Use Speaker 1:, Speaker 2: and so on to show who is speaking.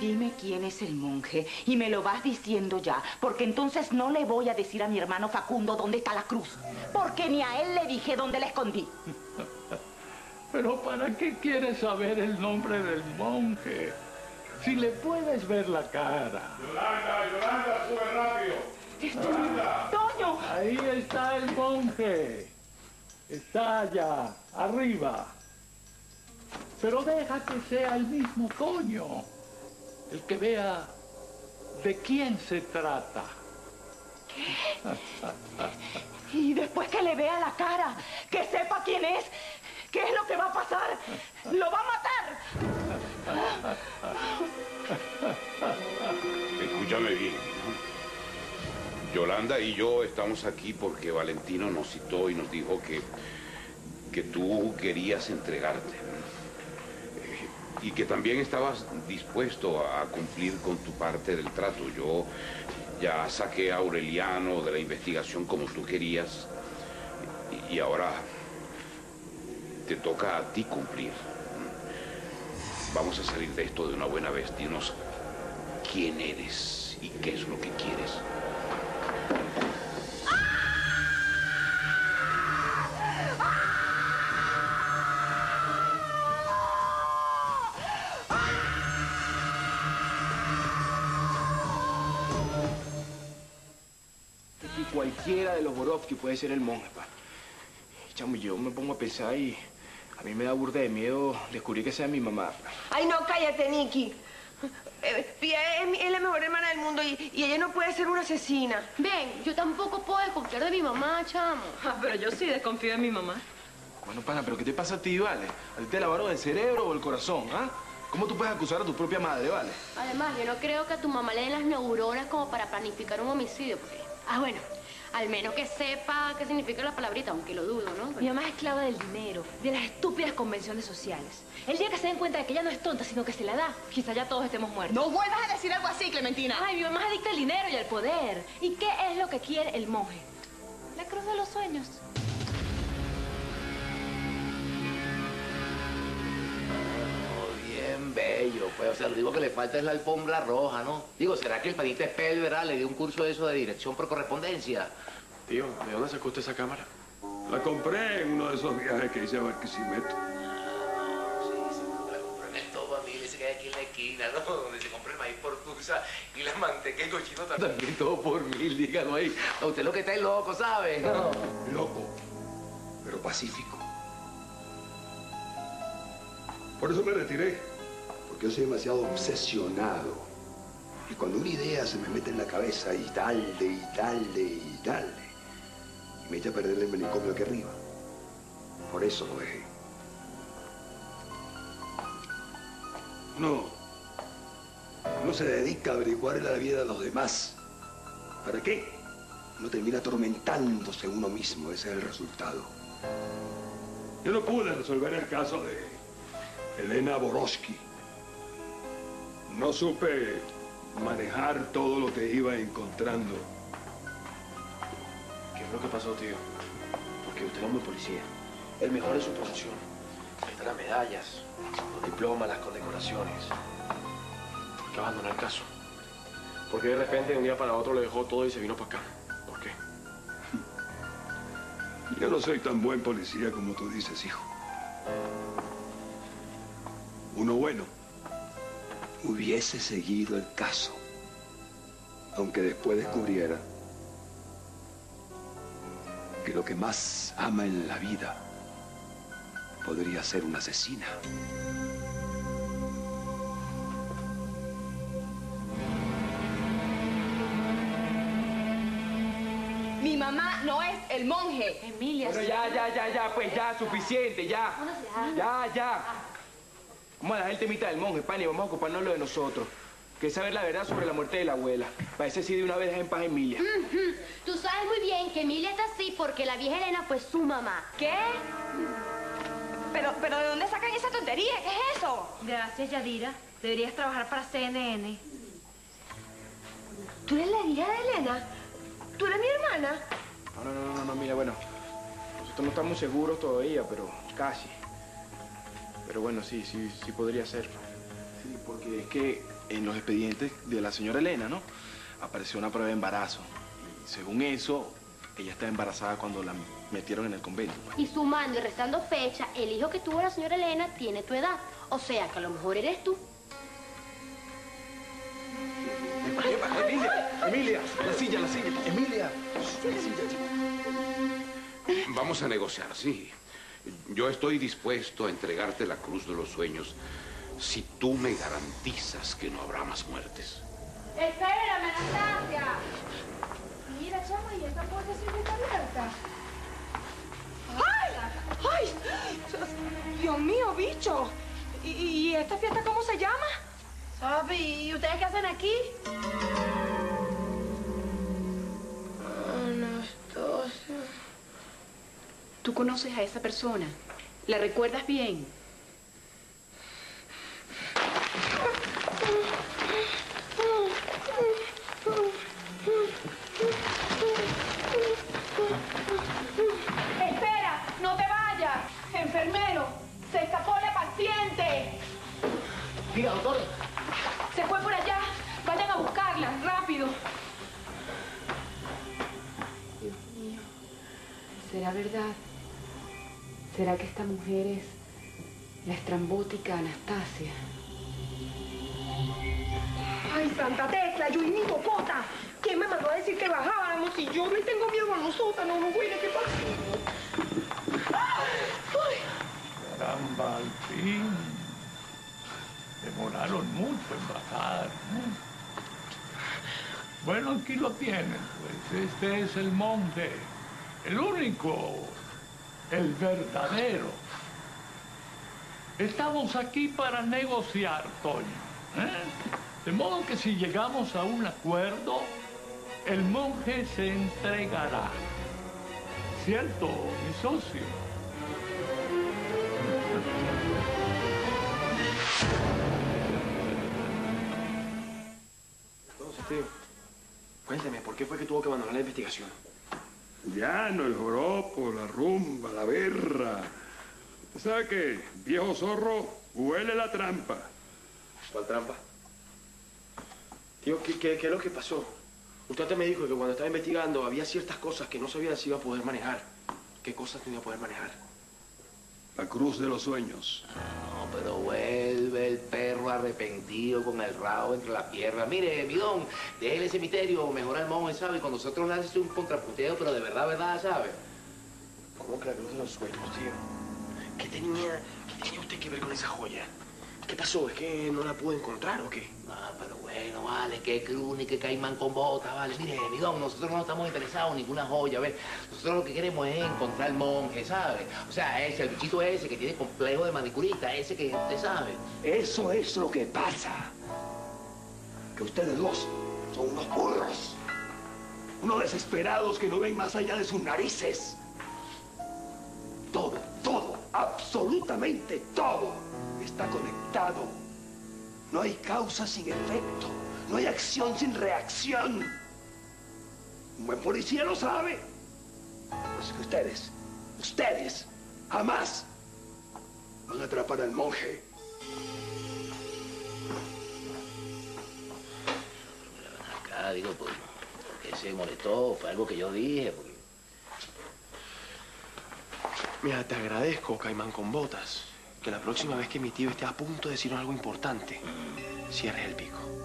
Speaker 1: Dime quién es el monje y me lo vas diciendo ya, porque entonces no le voy a decir a mi hermano Facundo dónde está la cruz, porque ni a él le dije dónde la escondí.
Speaker 2: Pero ¿para qué quieres saber el nombre del monje? Si le puedes ver la cara.
Speaker 3: Yolanda, Yolanda, sube rápido. Yolanda.
Speaker 1: ¡Toño!
Speaker 2: Ahí está el monje. Está allá, arriba. Pero deja que sea el mismo Toño. El que vea de quién se trata.
Speaker 1: Y después que le vea la cara, que sepa quién es, qué es lo que va a pasar. ¡Lo va a matar!
Speaker 3: Escúchame bien. Yolanda y yo estamos aquí porque Valentino nos citó y nos dijo que, que tú querías entregarte. Y que también estabas dispuesto a cumplir con tu parte del trato. Yo ya saqué a Aureliano de la investigación como tú querías. Y ahora te toca a ti cumplir. Vamos a salir de esto de una buena vez. Dinos quién eres y qué es lo que quieres.
Speaker 4: Cualquiera de los Borovsky puede ser el monje, pa. Chamo, yo me pongo a pensar y a mí me da burda de miedo descubrir que sea mi mamá.
Speaker 5: Ay, no, cállate, Nicky. Eh, Pia es, es la mejor hermana del mundo y, y ella no puede ser una asesina.
Speaker 6: Ven, yo tampoco puedo desconfiar de mi mamá, chamo.
Speaker 7: Ah, pero yo sí desconfío de mi mamá.
Speaker 4: Bueno, pana, pero ¿qué te pasa a ti, vale? ¿A ti te lavaron el cerebro o el corazón, ah? ¿Cómo tú puedes acusar a tu propia madre, vale?
Speaker 6: Además, yo no creo que a tu mamá le den las neuronas como para planificar un homicidio, porque... Ah, bueno, al menos que sepa qué significa la palabrita, aunque lo dudo, ¿no?
Speaker 7: Mi mamá es esclava del dinero, de las estúpidas convenciones sociales. El día que se den cuenta de que ella no es tonta, sino que se la da, quizá ya todos estemos muertos.
Speaker 5: No vuelvas a decir algo así, Clementina.
Speaker 7: Ay, mi mamá es adicta al dinero y al poder. ¿Y qué es lo que quiere el monje? La cruz de los sueños.
Speaker 8: Bien bello, pues, o sea, lo único que le falta es la alfombra roja, ¿no? Digo, ¿será que el panita Espel, verdad, le dio un curso de eso de dirección por correspondencia?
Speaker 4: Tío, ¿de dónde sacó usted esa cámara?
Speaker 2: La compré en uno de esos viajes que hice a Barquisimeto.
Speaker 8: Sí, seguro que la compró en todo a mí, ese que hay aquí en la esquina, ¿no? Donde se compra el maíz portusa y la manteca y cochino también. También todo por mil, dígalo ahí. A usted lo que está es loco, ¿sabe? No.
Speaker 9: Loco, pero pacífico. Por eso me retiré, yo soy demasiado obsesionado. Y cuando una idea se me mete en la cabeza y dale, y dale, y dale, y me echa a perder el manicomio aquí arriba. Por eso lo dejé. No. Uno se dedica a averiguar la vida de los demás. ¿Para qué? Uno termina atormentándose uno mismo. Ese es el resultado.
Speaker 2: Yo no pude resolver el caso de Elena Borowski. No supe manejar todo lo que iba encontrando.
Speaker 4: ¿Qué es lo que pasó, tío? Porque usted es hombre policía. El mejor de su profesión. Ahí están las medallas, los diplomas, las condecoraciones. ¿Por qué abandonó el caso? Porque de repente de un día para otro le dejó todo y se vino para acá. ¿Por qué?
Speaker 2: Yo no soy tan buen policía como tú dices, hijo. Uno bueno.
Speaker 9: Hubiese seguido el caso, aunque después descubriera que lo que más ama en la vida podría ser una asesina.
Speaker 5: Mi mamá no es el monje.
Speaker 7: Emilia,
Speaker 4: Bueno, ya, ya, ya, ya, pues ya, suficiente, ya. Ya, ya. Vamos a dejar el temita del monje, pan, y vamos a ocuparnos lo de nosotros. Que es saber la verdad sobre la muerte de la abuela. Parece sí de una vez en paz a Emilia.
Speaker 6: Ujú. Tú sabes muy bien que Emilia está así porque la vieja Elena fue su mamá.
Speaker 5: ¿Qué? Pero, pero ¿de dónde sacan esa tontería? ¿Qué es eso?
Speaker 7: Gracias, Yadira. Deberías trabajar para CNN.
Speaker 5: ¿Tú eres la hija de Elena? ¿Tú eres mi hermana?
Speaker 4: No, no, no, no, no, mira, bueno. Nosotros no estamos seguros todavía, pero casi. Pero bueno, sí, sí, sí podría ser. Sí, porque es que en los expedientes de la señora Elena, ¿no? Apareció una prueba de embarazo. Y según eso, ella estaba embarazada cuando la metieron en el convento. pues.
Speaker 6: Y sumando y restando fecha, el hijo que tuvo la señora Elena tiene tu edad. O sea que a lo mejor eres tú.
Speaker 4: Emilia, Emilia, la silla, la silla. Emilia, la silla.
Speaker 3: Vamos a negociar, sí. Yo estoy dispuesto a entregarte la cruz de los sueños si tú me garantizas que no habrá más muertes.
Speaker 7: Espérame, Anastasia. Mira, chama, y esta puerta siempre está abierta.
Speaker 5: ¡Ay! ¡Ay! Dios mío, bicho. ¿Y, y esta fiesta cómo se llama?
Speaker 7: Sofi, ¿y ustedes qué hacen aquí?
Speaker 10: Conoces a esa persona? ¿La recuerdas bien?
Speaker 7: Espera, no te vayas. Enfermero, se escapó la paciente.
Speaker 8: Mira, doctor.
Speaker 7: Se fue por allá. Vayan a buscarla, rápido.
Speaker 10: Dios mío. ¿Será verdad? ¿Será que esta mujer es la estrambótica Anastasia?
Speaker 5: Ay, Santa Tecla, yo y mi copota. ¿Quién me mandó a decir que bajáramos? Si yo le tengo miedo a los sótanos, no güey, ¿qué pasa? Ay,
Speaker 2: Caramba, al fin. Demoraron mucho en bajar. ¿no? Bueno, aquí lo tienen, pues. Este es el monje. El único. El verdadero. Estamos aquí para negociar, Toño. ¿eh? De modo que si llegamos a un acuerdo, el monje se entregará. ¿Cierto, mi socio?
Speaker 4: Entonces, tío, cuénteme, ¿por qué fue que tuvo que abandonar la investigación?
Speaker 9: Ya no el joropo, la rumba, la berra. ¿Sabe qué? Viejo zorro, huele la trampa.
Speaker 4: ¿Cuál trampa? Tío, ¿qué, qué, qué es lo que pasó? Usted me dijo que cuando estaba investigando había ciertas cosas que no sabía si iba a poder manejar. ¿Qué cosas no iba a poder manejar?
Speaker 9: La cruz de los sueños.
Speaker 8: No, pero vuelve el perro arrepentido con el rabo entre las piernas. Mire, bidón, déjele ese misterio, mejora el monje, ¿sabe? Con nosotros le hace un contrapunteo, pero de verdad, verdad, ¿sabe?
Speaker 4: ¿Cómo que la cruz de los sueños, tío? ¿Qué tenía, qué tenía usted que ver con esa joya? ¿Qué pasó? ¿Es que no la pude encontrar o qué?
Speaker 8: Ah, pero bueno, vale, qué cruz ni qué caimán con bota, vale. Mire, bidón, nosotros no estamos interesados en ninguna joya, a ver. Nosotros lo que queremos es encontrar el monje, ¿sabe? O sea, ese, el bichito ese que tiene complejo de manicurista, ese que usted sabe.
Speaker 9: Eso es lo que pasa. Que ustedes dos son unos burros. Unos desesperados que no ven más allá de sus narices. Todo, todo, absolutamente todo está conectado. No hay causa sin efecto. No hay acción sin reacción. Un buen policía lo sabe. Pues que ustedes, ustedes, jamás van a atrapar al monje.
Speaker 8: Acá, digo, pues, que se molestó, fue algo que yo dije, porque...
Speaker 4: Mira, te agradezco, Caimán con botas, que la próxima vez que mi tío esté a punto de decirnos algo importante, cierres el pico.